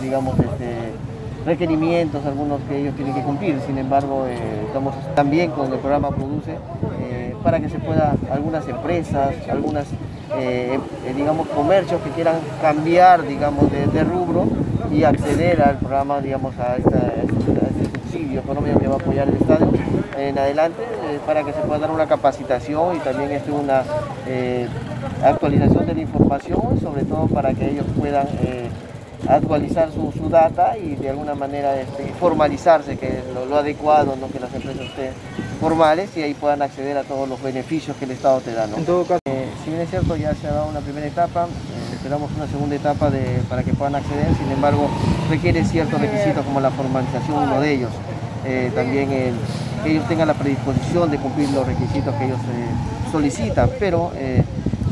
digamos, este, requerimientos, algunos que ellos tienen que cumplir. Sin embargo, eh, estamos también con el programa Produce eh, para que se pueda, algunas empresas, algunas, eh, digamos, comercios que quieran cambiar, digamos, de, rubro y acceder al programa, digamos, a, esta, este subsidio económico que va a apoyar el Estado en adelante para que se pueda dar una capacitación y también este, una actualización de la información, sobre todo para que ellos puedan actualizar su, data y de alguna manera este, formalizarse, que es lo, adecuado, ¿no? que las empresas estén formales y ahí puedan acceder a todos los beneficios que el Estado te da. ¿no? En todo caso, eh, si bien es cierto, ya se ha dado una primera etapa, eh, esperamos una segunda etapa de, para que puedan acceder, sin embargo, requiere ciertos requisitos como la formalización, uno de ellos. Eh, también el, que ellos tengan la predisposición de cumplir los requisitos que ellos solicitan, pero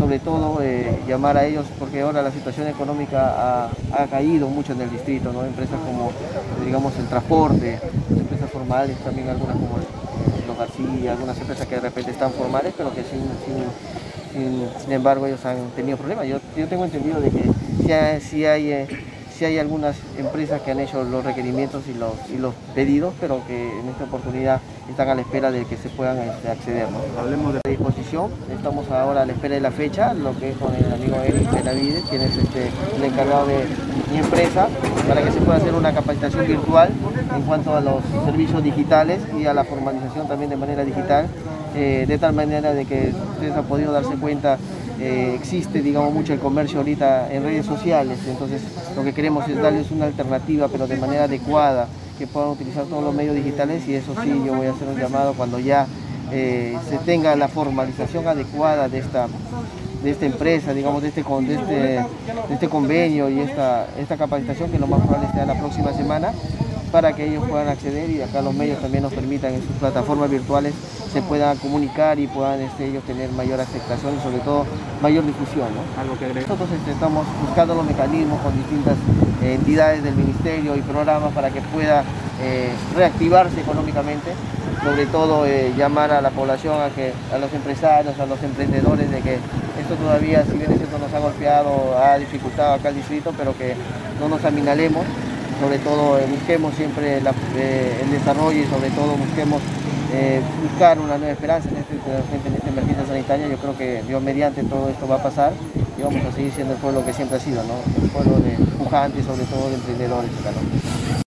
sobre todo eh, llamar a ellos porque ahora la situación económica ha, caído mucho en el distrito, ¿no? empresas como digamos el transporte, empresas formales, también algunas como los García, algunas empresas que de repente están formales pero que sin, sin, embargo ellos han tenido problemas. Yo, yo tengo entendido de que si hay, eh, si hay algunas empresas que han hecho los requerimientos y los, y los pedidos, pero que en esta oportunidad están a la espera de que se puedan este, acceder. Hablemos de disposición, estamos ahora a la espera de la fecha, lo que es con el amigo Eric Benavides, quien es este, el encargado de mi empresa, para que se pueda hacer una capacitación virtual en cuanto a los servicios digitales y a la formalización también de manera digital, eh, de tal manera de que ustedes han podido darse cuenta eh, existe, digamos, mucho el comercio ahorita en redes sociales, entonces lo que queremos es darles una alternativa, pero de manera adecuada, que puedan utilizar todos los medios digitales y eso sí, yo voy a hacer un llamado cuando ya eh, se tenga la formalización adecuada de esta, de esta empresa, digamos, de este, de este, de este convenio y esta, esta capacitación que lo más probable sea la próxima semana para que ellos puedan acceder y acá los medios también nos permitan en sus plataformas virtuales se puedan comunicar y puedan este, ellos tener mayor aceptación y sobre todo mayor difusión. Nosotros este, estamos buscando los mecanismos con distintas eh, entidades del ministerio y programas para que pueda eh, reactivarse económicamente, sobre todo eh, llamar a la población, a, que, a los empresarios, a los emprendedores de que esto todavía, si bien esto nos ha golpeado, ha dificultado acá el distrito, pero que no nos aminalemos sobre todo busquemos siempre el desarrollo y sobre todo busquemos eh, buscar una nueva esperanza en, este, en esta emergencia sanitaria. Yo creo que Dios mediante todo esto va a pasar y vamos a seguir siendo el pueblo que siempre ha sido, ¿no? el pueblo de pujantes, sobre todo de emprendedores.